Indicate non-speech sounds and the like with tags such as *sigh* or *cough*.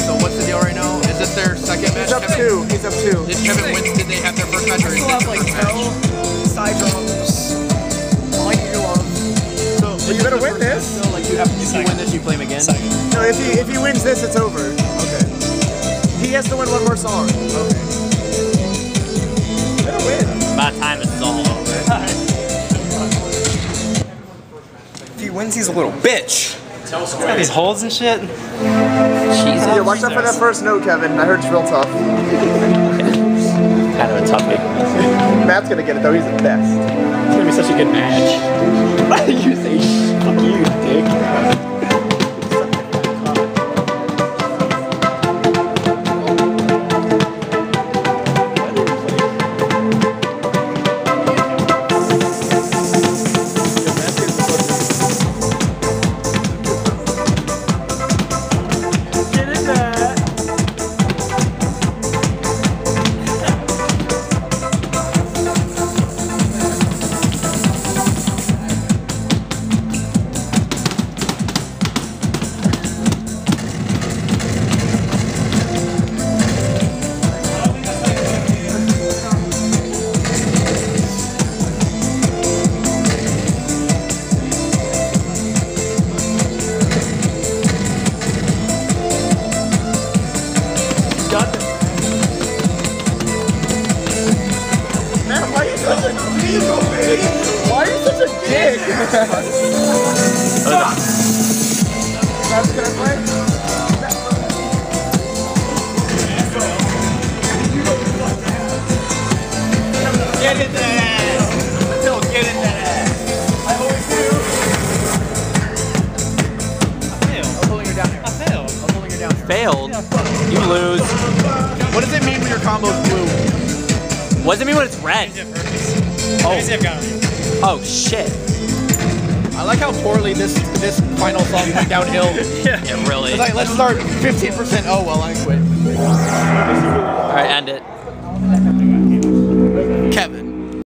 so what's the deal right now? Is this their second match? He's up Kevin? two. He's up two. Did Kevin win? Did they have their first match or is Still this have their like first Tell, match? side drums, all you love. So, but you better win this. So like you have, if you win this, you play him again. No, if he if he wins this, it's over. Okay. He has to win one more song. Okay. Better win. By the time this is all over. *laughs* If he wins, he's a little bitch. Got these holes and shit. Jesus. Yeah, watch out for that first note, Kevin. I heard it's real tough. Kind of a toughie. Matt's gonna get it though. He's the best. It's gonna be such a good match. *laughs* you say, Why are you such a dick? Matt, can I play? Get in there! Still get in there! I always do. I failed. I'm pulling you down here. I failed. I'm pulling you down here. Failed? You lose. What does it mean when your combo's blue? What does it mean when it's red? Oh. Oh shit. I like how poorly this this final song went downhill. *laughs* Yeah, really. It's like let's start 15%. Oh well, I quit. Alright, end it. Kevin.